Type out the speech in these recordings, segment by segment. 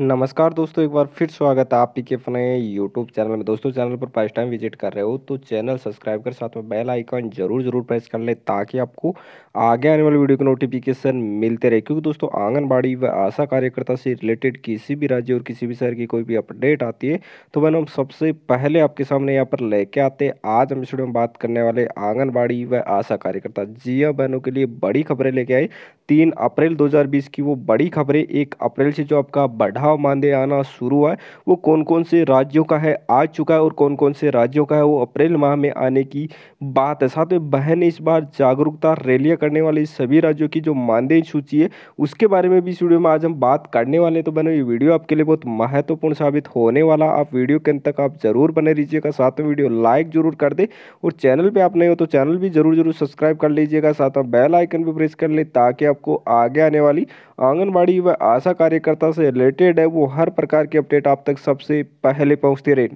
नमस्कार दोस्तों, एक बार फिर स्वागत है आप ही के अपने यूट्यूब चैनल में। दोस्तों, चैनल पर फ़र्स्ट टाइम विज़िट कर रहे हो तो चैनल सब्सक्राइब कर साथ में बेल आइकन ज़रूर ज़रूर प्रेस कर ले ताकि आपको आगे आने वाली वीडियो के नोटिफिकेशन मिलते रहे। क्योंकि दोस्तों, आंगनबाड़ी व आशा कार्यकर्ता से रिलेटेड किसी भी राज्य और किसी भी शहर की कोई भी अपडेट आती है तो मैंने हम सबसे पहले आपके सामने यहाँ पर लेके आते आज हम इस वीडियो में बात करने वाले आंगनबाड़ी व आशा कार्यकर्ता। जिया बहनों के लिए बड़ी खबरें लेके आए। तीन अप्रैल 2020 की वो बड़ी खबरें, एक अप्रैल से जो आपका बढ़ाव मानदे आना शुरू हुआ है, वो कौन कौन से राज्यों का है, आ चुका है और कौन कौन से राज्यों का है, वो अप्रैल माह में आने की बात है। साथ में बहन इस बार जागरूकता रैलियाँ करने वाले सभी राज्यों की जो मानदेय सूची है, उसके बारे में भी इस वीडियो में आज हम बात करने वाले हैं। तो बने ये वीडियो आपके लिए बहुत महत्वपूर्ण साबित होने वाला आप वीडियो के अंत तक आप ज़रूर बने रहिएगा। साथ में वीडियो लाइक ज़रूर कर दे और चैनल पर आप नहीं हो तो चैनल भी ज़रूर ज़रूर सब्सक्राइब कर लीजिएगा। साथ में बेल आइकन भी प्रेस कर ले ताकि आपको आगे आने वाली आंगनबाड़ी व आशा कार्यकर्ता से रिलेटेड है। वो हर प्रकार की अपडेट आप तक सबसे पहले पहुँचती रहे।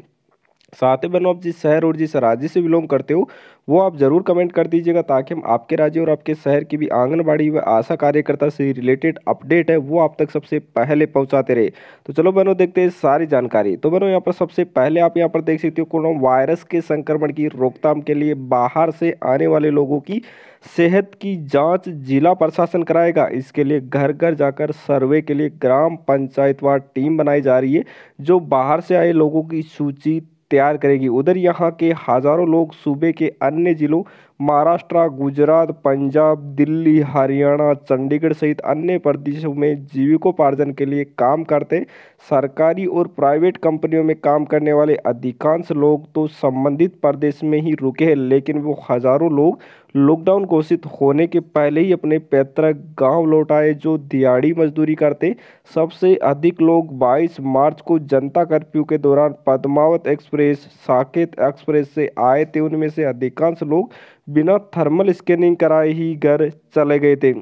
साथ ही बनो आप जिस शहर और जिस राज्य से बिलोंग करते हो, वो आप ज़रूर कमेंट कर दीजिएगा ताकि हम आपके राज्य और आपके शहर की भी आंगनबाड़ी व आशा कार्यकर्ता से रिलेटेड अपडेट है, वो आप तक सबसे पहले पहुंचाते रहे। तो चलो बनो देखते हैं सारी जानकारी। तो बनो यहाँ पर सबसे पहले आप यहाँ पर देख सकते हो, कोरोना वायरस के संक्रमण की रोकथाम के लिए बाहर से आने वाले लोगों की सेहत की जाँच जिला प्रशासन कराएगा। इसके लिए घर घर जाकर सर्वे के लिए ग्राम पंचायतवार टीम बनाई जा रही है, जो बाहर से आए लोगों की सूची तैयार करेगी। उधर यहाँ के हज़ारों लोग सूबे के अन्य जिलों महाराष्ट्र, गुजरात, पंजाब, दिल्ली, हरियाणा, चंडीगढ़ सहित अन्य प्रदेशों में जीविकोपार्जन के लिए काम करते सरकारी और प्राइवेट कंपनियों में काम करने वाले अधिकांश लोग तो संबंधित प्रदेश में ही रुके हैं, लेकिन वो हज़ारों लोग लॉकडाउन घोषित होने के पहले ही अपने पैतृक गाँव लौट आए जो दिहाड़ी मजदूरी करते। सबसे अधिक लोग 22 मार्च को जनता कर्फ्यू के दौरान पद्मावत एक्सप्रेस, साकेत एक्सप्रेस से आए थे। उनमें से अधिकांश लोग बिना थर्मल स्कैनिंग कराए ही घर चले गए थे।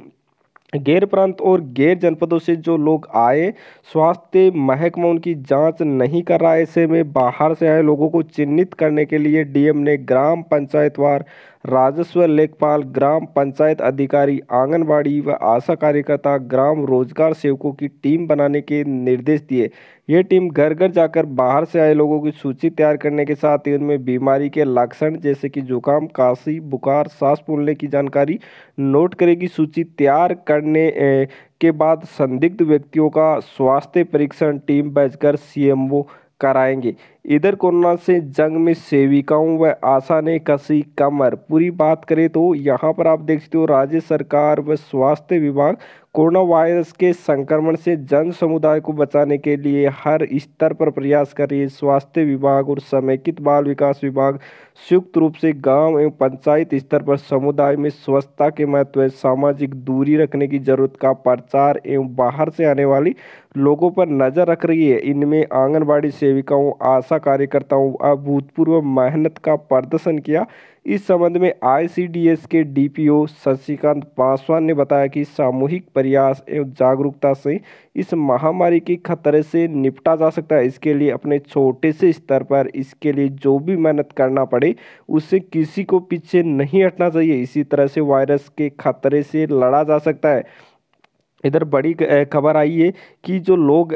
गैर प्रांत और गैर जनपदों से जो लोग आए, स्वास्थ्य महकमा उनकी जाँच नहीं कर रहा है ऐसे में बाहर से आए लोगों को चिन्हित करने के लिए डीएम ने ग्राम पंचायतवार राजस्व लेखपाल, ग्राम पंचायत अधिकारी, आंगनबाड़ी व आशा कार्यकर्ता, ग्राम रोज़गार सेवकों की टीम बनाने के निर्देश दिए। यह टीम घर घर जाकर बाहर से आए लोगों की सूची तैयार करने के साथ ही उनमें बीमारी के लक्षण जैसे कि जुकाम, काशी, बुखार, सांस फूलने की जानकारी नोट करेगी। सूची तैयार करने के बाद संदिग्ध व्यक्तियों का स्वास्थ्य परीक्षण टीम भेजकर सीएमओ कराएँगे। इधर कोरोना से जंग में सेविकाओं व आशा ने कसी कमर। पूरी बात करें तो यहाँ पर आप देख सकते हो, राज्य सरकार व स्वास्थ्य विभाग कोरोना वायरस के संक्रमण से जन समुदाय को बचाने के लिए हर स्तर पर प्रयास कर रही है। स्वास्थ्य विभाग और समेकित बाल विकास विभाग संयुक्त रूप से गाँव एवं पंचायत स्तर पर समुदाय में स्वच्छता के महत्व, सामाजिक दूरी रखने की ज़रूरत का प्रचार एवं बाहर से आने वाली लोगों पर नज़र रख रही है। इनमें आंगनबाड़ी सेविकाओं, आशा कार्यकर्ताओं, अभूतपूर्व मेहनत का प्रदर्शन किया। इस संबंध में आईसीडीएस के डीपीओ शशिकांत पासवान ने बताया कि सामूहिक प्रयास एवं जागरूकता से इस महामारी के खतरे से निपटा जा सकता है। इसके लिए अपने छोटे से स्तर पर इसके लिए जो भी मेहनत करना पड़े उससे किसी को पीछे नहीं हटना चाहिए। इसी तरह से वायरस के खतरे से लड़ा जा सकता है। इधर बड़ी खबर आई है कि जो लोग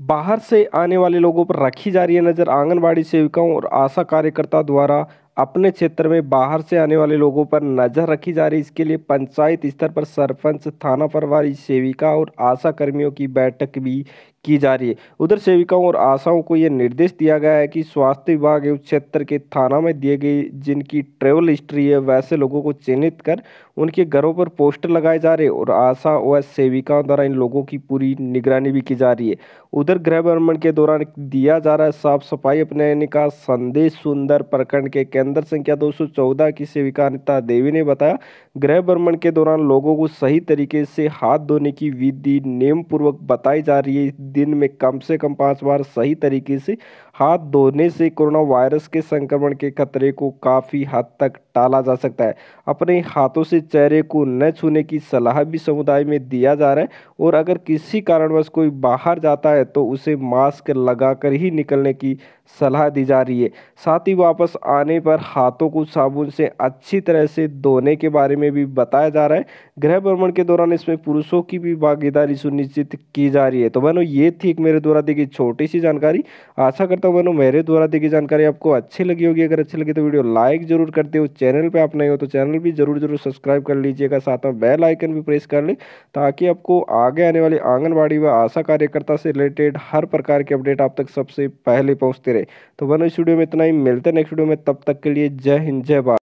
बाहर से आने वाले लोगों पर रखी जा रही है नज़र। आंगनबाड़ी सेविकाओं और आशा कार्यकर्ता द्वारा अपने क्षेत्र में बाहर से आने वाले लोगों पर नज़र रखी जा रही है। इसके लिए पंचायत स्तर पर सरपंच, थाना प्रभारी, सेविका और आशा कर्मियों की बैठक भी की जा रही है। उधर सेविकाओं और आशाओं को यह निर्देश दिया गया है कि स्वास्थ्य विभाग एवं क्षेत्र के थाना में दिए गए जिनकी ट्रेवल हिस्ट्री है, वैसे लोगों को चिन्हित कर उनके घरों पर पोस्टर लगाए जा रहे और आशा व सेविकाओं द्वारा इन लोगों की पूरी निगरानी भी की जा रही है। उधर गृह भ्रमण के दौरान दिया जा रहा है साफ़ सफ़ाई अपनाने का संदेश। सुंदर प्रखंड के केंद्र संख्या दो सौ चौदह की सेविका अनिता देवी ने बताया, गृह भ्रमण के दौरान लोगों को सही तरीके से हाथ धोने की विधि नियम पूर्वक बताई जा रही है। दिन में कम से कम पाँच बार सही तरीके से हाथ धोने से कोरोना वायरस के संक्रमण के खतरे को काफ़ी हद तक टाला जा सकता है। अपने हाथों से चेहरे को न छूने की सलाह भी समुदाय में दिया जा रहा है और अगर किसी कारणवश कोई बाहर जाता है तो उसे मास्क लगाकर ही निकलने की सलाह दी जा रही है। साथ ही वापस आने पर हाथों को साबुन से अच्छी तरह से धोने के बारे में भी बताया जा रहा है। गृह भ्रमण के दौरान इसमें पुरुषों की भी भागीदारी सुनिश्चित की जा रही है। तो बहनों, ये थी मेरे द्वारा दी गई छोटी सी जानकारी। आशा करता हूँ बहनों मेरे द्वारा दी गई जानकारी आपको अच्छी लगी होगी। अगर अच्छी लगी तो वीडियो लाइक ज़रूर करते हो। चैनल पर आप नहीं हो तो चैनल भी ज़रूर ज़रूर सब्सक्राइब कर लीजिएगा। साथ में बेल आइकन भी प्रेस कर ले ताकि आपको आगे आने वाली आंगनबाड़ी व आशा कार्यकर्ता से रिलेटेड हर प्रकार के अपडेट आप तक सबसे पहले पहुँचते रहे। तो बनो, इस वीडियो में इतना ही। मिलते नेक्स्ट वीडियो में। तब तक के लिए जय हिंद, जय भारत।